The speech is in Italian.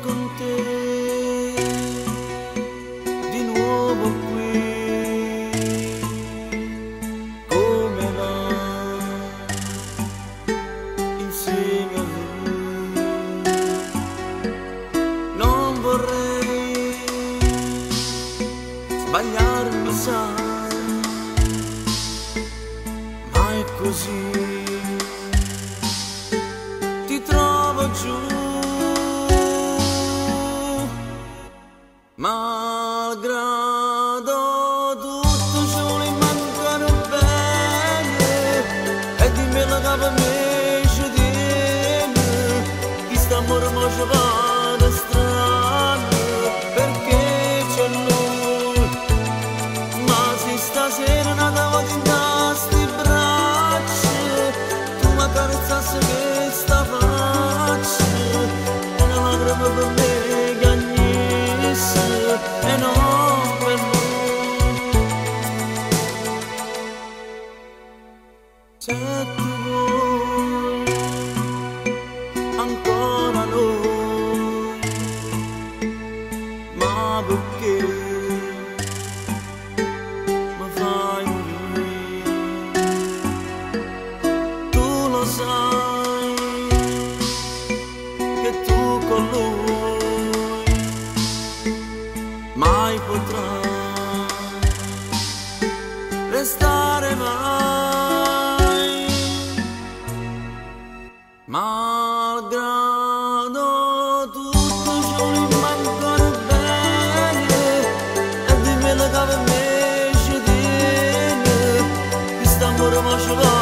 con te. Di nuovo qui. Come va? Insieme a lui non vorrei sbagliarmi sai. Ma è così. Magra Certo ancora no, ma perché? Tu lo sai che con lui mai restare mai. 我说。